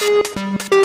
Música